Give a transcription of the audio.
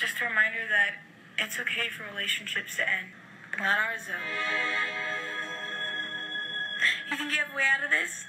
Just a reminder that it's okay for relationships to end. Not ours, though. You think you have a way out of this?